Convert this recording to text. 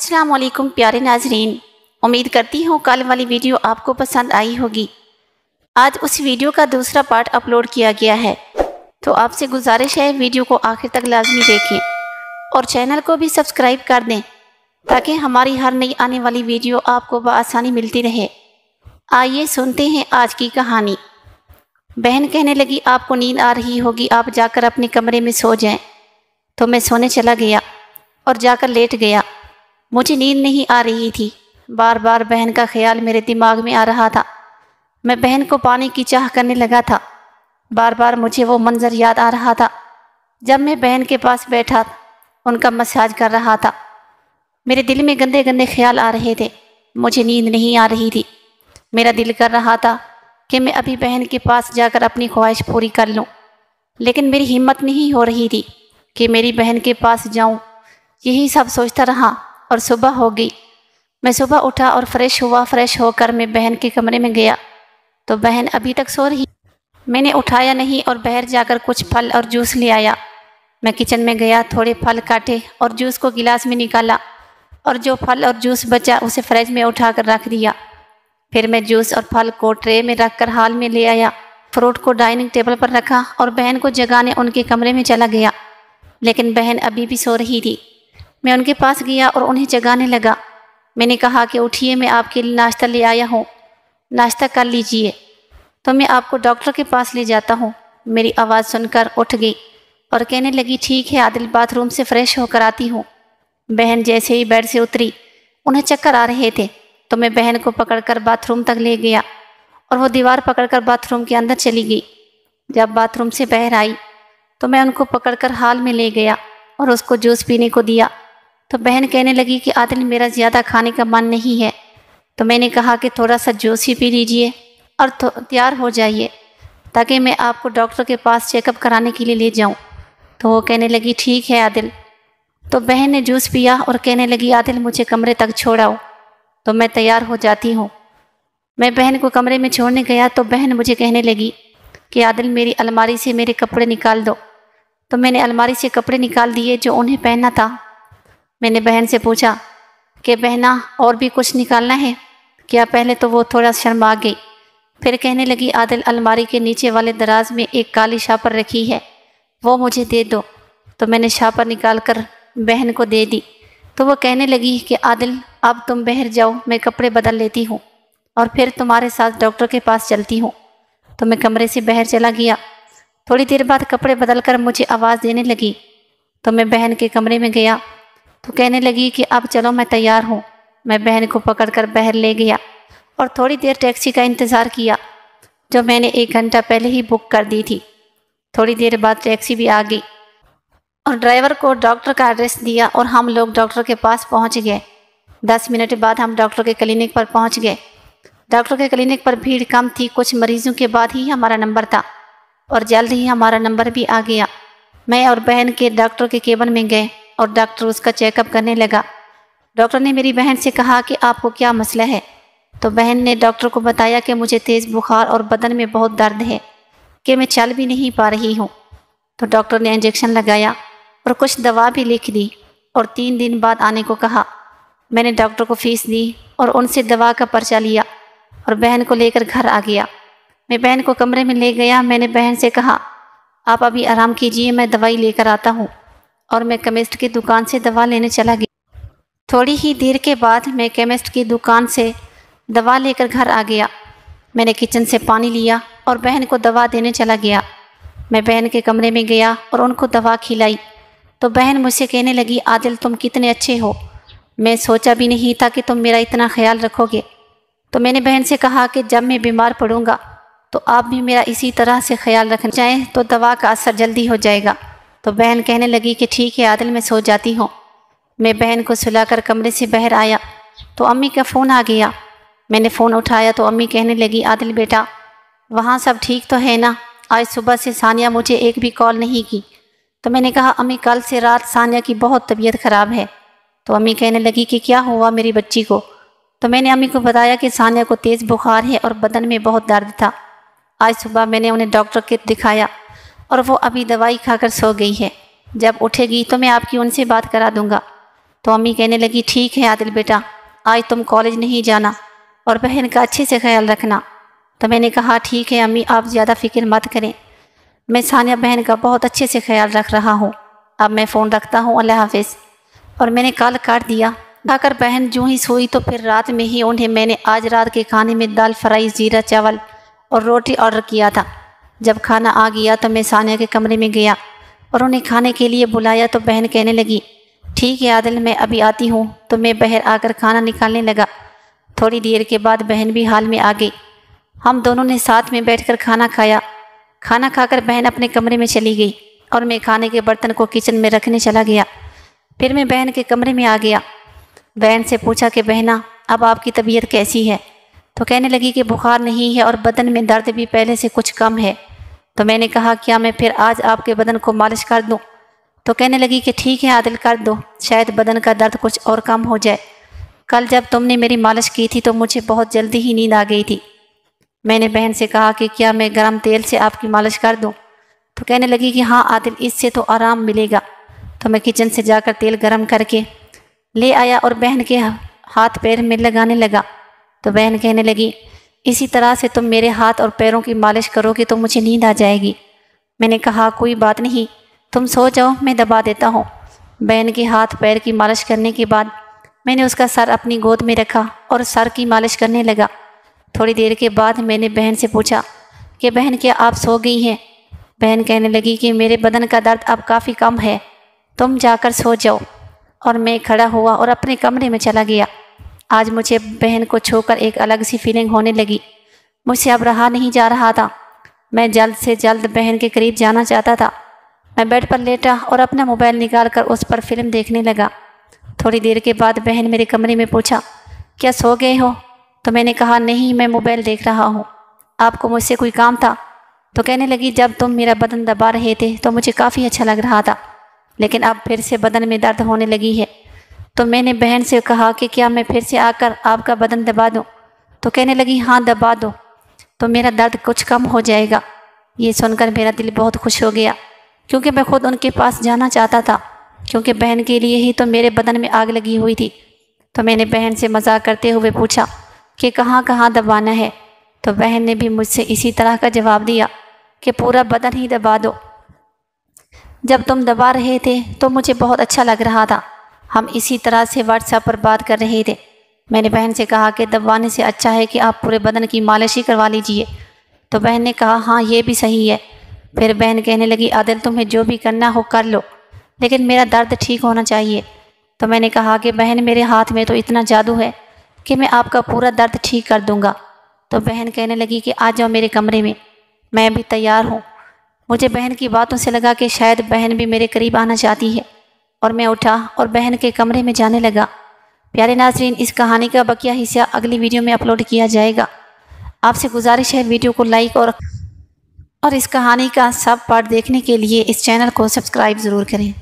अस्सलाम वालेकुम प्यारे नाजरीन। उम्मीद करती हूँ कल वाली वीडियो आपको पसंद आई होगी। आज उस वीडियो का दूसरा पार्ट अपलोड किया गया है। तो आपसे गुजारिश है वीडियो को आखिर तक लाजमी देखें और चैनल को भी सब्सक्राइब कर दें, ताकि हमारी हर नई आने वाली वीडियो आपको बआसानी मिलती रहे। आइए सुनते हैं आज की कहानी। बहन कहने लगी, आपको नींद आ रही होगी, आप जाकर अपने कमरे में सो जाएँ। तो मैं सोने चला गया और जाकर लेट गया। मुझे नींद नहीं आ रही थी। बार बार बहन का ख्याल मेरे दिमाग में आ रहा था। मैं बहन को पानी की चाह करने लगा था। बार बार मुझे वो मंज़र याद आ रहा था, जब मैं बहन के पास बैठा, उनका मसाज कर रहा था। मेरे दिल में गंदे गंदे ख्याल आ रहे थे। मुझे नींद नहीं आ रही थी। मेरा दिल कर रहा था कि मैं अभी बहन के पास जाकर अपनी ख्वाहिश पूरी कर लूँ। लेकिन मेरी हिम्मत नहीं हो रही थी कि मेरी बहन के पास जाऊँ। यही सब सोचता रहा। और सुबह हो गई मैं सुबह उठा और फ्रेश हुआ, फ्रेश होकर मैं बहन के कमरे में गया। तो बहन अभी तक सो रही। मैंने उठाया नहीं और बाहर जाकर कुछ फल और जूस ले आया। मैं किचन में गया, थोड़े फल काटे और जूस को गिलास में निकाला और जो फल और जूस बचा उसे फ्रिज में उठा कर रख दिया। फिर मैं जूस और फल को ट्रे में रख कर हाल में ले आया, फ्रूट को डाइनिंग टेबल पर रखा और बहन को जगाने उनके कमरे में चला गया। लेकिन बहन अभी भी सो रही थी। मैं उनके पास गया और उन्हें जगाने लगा। मैंने कहा कि उठिए, मैं आपके लिए नाश्ता ले आया हूँ। नाश्ता कर लीजिए। तो मैं आपको डॉक्टर के पास ले जाता हूँ। मेरी आवाज़ सुनकर उठ गई और कहने लगी, ठीक है, आदिल बाथरूम से फ्रेश होकर आती हूँ। बहन जैसे ही बेड से उतरी, उन्हें चक्कर आ रहे थे तो मैं बहन को पकड़कर बाथरूम तक ले गया और वो दीवार पकड़कर बाथरूम के अंदर चली गई। जब बाथरूम से बाहर आई तो मैं उनको पकड़कर हाल में ले गया और उसको जूस पीने को दिया। तो बहन कहने लगी कि आदिल, मेरा ज़्यादा खाने का मन नहीं है। तो मैंने कहा कि थोड़ा सा जूस ही पी लीजिए और तैयार हो जाइए, ताकि मैं आपको डॉक्टर के पास चेकअप कराने के लिए ले जाऊँ। तो वो कहने लगी, ठीक है आदिल। तो बहन ने जूस पिया और कहने लगी, आदिल, मुझे कमरे तक छोड़ाओ तो मैं तैयार हो जाती हूँ। मैं बहन को कमरे में छोड़ने गया तो बहन मुझे कहने लगी कि, आदिल, मेरी अलमारी से मेरे कपड़े निकाल दो। तो मैंने अलमारी से कपड़े निकाल दिए जो उन्हें पहनना था। मैंने बहन से पूछा कि, बहना, और भी कुछ निकालना है? क्या पहले तो वो थोड़ा शर्मा गई। फिर कहने लगी, आदिल अलमारी के नीचे वाले दराज में एक काली शापर रखी है। वो मुझे दे दो। तो मैंने शापर निकाल कर बहन को दे दी। तो वो कहने लगी कि, आदिल, अब तुम बहर जाओ, मैं कपड़े बदल लेती हूँ और फिर तुम्हारे साथ डॉक्टर के पास चलती हूँ। तो मैं कमरे से बहर चला गया। थोड़ी देर बाद कपड़े बदल कर मुझे आवाज़ देने लगी। तो मैं बहन के कमरे में गया। तो कहने लगी कि अब चलो मैं तैयार हूँ। मैं बहन को पकड़कर बाहर ले गया और थोड़ी देर टैक्सी का इंतज़ार किया, जो मैंने एक घंटा पहले ही बुक कर दी थी। थोड़ी देर बाद टैक्सी भी आ गई और ड्राइवर को डॉक्टर का एड्रेस दिया और हम लोग डॉक्टर के पास पहुँच गए। दस मिनट बाद हम डॉक्टर के क्लिनिक पर पहुँच गए। डॉक्टर के क्लिनिक पर भीड़ कम थी, कुछ मरीजों के बाद ही हमारा नंबर था और जल्द ही हमारा नंबर भी आ गया। मैं और बहन के डॉक्टर के केबन में गए और डॉक्टर उसका चेकअप करने लगा। डॉक्टर ने मेरी बहन से कहा कि आपको क्या मसला है? तो बहन ने डॉक्टर को बताया कि मुझे तेज़ बुखार और बदन में बहुत दर्द है, कि मैं चल भी नहीं पा रही हूँ। तो डॉक्टर ने इंजेक्शन लगाया और कुछ दवा भी लिख दी और तीन दिन बाद आने को कहा। मैंने डॉक्टर को फ़ीस दी और उनसे दवा का पर्चा लिया और बहन को लेकर घर आ गया। मैं बहन को कमरे में ले गया। मैंने बहन से कहा, आप अभी आराम कीजिए, मैं दवाई लेकर आता हूँ। और मैं केमिस्ट की दुकान से दवा लेने चला गया। थोड़ी ही देर के बाद मैं केमिस्ट की दुकान से दवा लेकर घर आ गया। मैंने किचन से पानी लिया और बहन को दवा देने चला गया। मैं बहन के कमरे में गया और उनको दवा खिलाई। तो बहन मुझसे कहने लगी, आदिल, तुम कितने अच्छे हो। मैं सोचा भी नहीं था कि तुम मेरा इतना ख्याल रखोगे। तो मैंने बहन से कहा कि जब मैं बीमार पड़ूँगा तो आप भी मेरा इसी तरह से ख्याल रखना चाहें तो दवा का असर जल्दी हो जाएगा। तो बहन कहने लगी कि ठीक है, आदिल, मैं सो जाती हूँ। मैं बहन को सुलाकर कमरे से बाहर आया तो अम्मी का फ़ोन आ गया। मैंने फ़ोन उठाया तो अम्मी कहने लगी, आदिल बेटा, वहाँ सब ठीक तो है ना? आज सुबह से सानिया मुझे एक भी कॉल नहीं की। तो मैंने कहा, अम्मी, कल से रात सानिया की बहुत तबीयत ख़राब है। तो अम्मी कहने लगी कि क्या हुआ मेरी बच्ची को? तो मैंने अम्मी को बताया कि सानिया को तेज़ बुखार है और बदन में बहुत दर्द था। आज सुबह मैंने उन्हें डॉक्टर के दिखाया। और वो अभी दवाई खाकर सो गई है। जब उठेगी तो मैं आपकी उनसे बात करा दूँगा। तो अम्मी कहने लगी, ठीक है आदिल बेटा, आज तुम कॉलेज नहीं जाना और बहन का अच्छे से ख्याल रखना। तो मैंने कहा, ठीक है अम्मी, आप ज़्यादा फ़िक्र मत करें। मैं सानिया बहन का बहुत अच्छे से ख्याल रख रहा हूँ। अब मैं फ़ोन रखता हूँ, अल्लाह हाफिज़। और मैंने कॉल काट दिया। खाकर बहन जो ही सोई तो फिर रात में ही उन्हें मैंने आज रात के खाने में दाल फ्राई, ज़ीरा चावल और रोटी ऑर्डर किया था। जब खाना आ गया तो मैं सानिया के कमरे में गया और उन्हें खाने के लिए बुलाया तो बहन कहने लगी, ठीक है आदिल, मैं अभी आती हूँ। तो मैं बहर आकर खाना निकालने लगा। थोड़ी देर के बाद बहन भी हाल में आ गई। हम दोनों ने साथ में बैठकर खाना खाया। खाना खाकर बहन अपने कमरे में चली गई और मैं खाने के बर्तन को किचन में रखने चला गया। फिर मैं बहन के कमरे में आ गया। बहन से पूछा कि, बहना, अब आपकी तबीयत कैसी है? तो कहने लगी कि, बुखार नहीं है और बदन में दर्द भी पहले से कुछ कम है। तो मैंने कहा क्या मैं फिर आज आपके बदन को मालिश कर दूँ। तो कहने लगी कि ठीक है, आदिल कर दो। शायद बदन का दर्द कुछ और कम हो जाए। कल जब तुमने मेरी मालिश की थी तो मुझे बहुत जल्दी ही नींद आ गई थी। मैंने बहन से कहा कि क्या मैं गर्म तेल से आपकी मालिश कर दूँ? तो कहने लगी कि हाँ आदिल, इससे तो आराम मिलेगा। तो मैं किचन से जाकर तेल गर्म करके ले आया और बहन के हाथ पैर में लगाने लगा। तो बहन कहने लगी इसी तरह से तुम मेरे हाथ और पैरों की मालिश करोगे तो मुझे नींद आ जाएगी। मैंने कहा, कोई बात नहीं, तुम सो जाओ, मैं दबा देता हूँ। बहन के हाथ पैर की मालिश करने के बाद मैंने उसका सर अपनी गोद में रखा और सर की मालिश करने लगा। थोड़ी देर के बाद मैंने बहन से पूछा कि बहन, क्या आप सो गई हैं? बहन कहने लगी कि, मेरे बदन का दर्द अब काफ़ी कम है, तुम जाकर सो जाओ। और मैं खड़ा हुआ और अपने कमरे में चला गया। आज मुझे बहन को छोकर एक अलग सी फीलिंग होने लगी। मुझसे अब रहा नहीं जा रहा था। मैं जल्द से जल्द बहन के करीब जाना चाहता था। मैं बेड पर लेटा और अपना मोबाइल निकाल कर उस पर फ़िल्म देखने लगा। थोड़ी देर के बाद बहन मेरे कमरे में पूछा, क्या सो गए हो? तो मैंने कहा, नहीं, मैं मोबाइल देख रहा हूँ। आपको मुझसे कोई काम था? तो कहने लगी, जब तुम मेरा बदन दबा रहे थे तो मुझे काफ़ी अच्छा लग रहा था। लेकिन अब फिर से बदन में दर्द होने लगी है। तो मैंने बहन से कहा कि क्या मैं फिर से आकर आपका बदन दबा दूँ? तो कहने लगी हाँ दबा दो। तो मेरा दर्द कुछ कम हो जाएगा। ये सुनकर मेरा दिल बहुत खुश हो गया, क्योंकि मैं खुद उनके पास जाना चाहता था, क्योंकि बहन के लिए ही तो मेरे बदन में आग लगी हुई थी। तो मैंने बहन से मज़ाक करते हुए पूछा कि कहाँ कहाँ दबाना है? तो बहन ने भी मुझसे इसी तरह का जवाब दिया कि पूरा बदन ही दबा दो। जब तुम दबा रहे थे तो मुझे बहुत अच्छा लग रहा था। हम इसी तरह से व्हाट्सएप पर बात कर रहे थे। मैंने बहन से कहा कि दबाने से अच्छा है कि आप पूरे बदन की मालिश ही करवा लीजिए। तो बहन ने कहा हाँ ये भी सही है। फिर बहन कहने लगी, आदिल, तुम्हें जो भी करना हो कर लो, लेकिन मेरा दर्द ठीक होना चाहिए। तो मैंने कहा कि, बहन, मेरे हाथ में तो इतना जादू है कि मैं आपका पूरा दर्द ठीक कर दूँगा। तो बहन कहने लगी कि, आ जाओ मेरे कमरे में, मैं भी तैयार हूँ। मुझे बहन की बातों से लगा कि शायद बहन भी मेरे करीब आना चाहती है। और मैं उठा और बहन के कमरे में जाने लगा। प्यारे नाजरीन, इस कहानी का बकिया हिस्सा अगली वीडियो में अपलोड किया जाएगा। आपसे गुजारिश है वीडियो को लाइक और और इस कहानी का सब पार्ट देखने के लिए इस चैनल को सब्सक्राइब ज़रूर करें।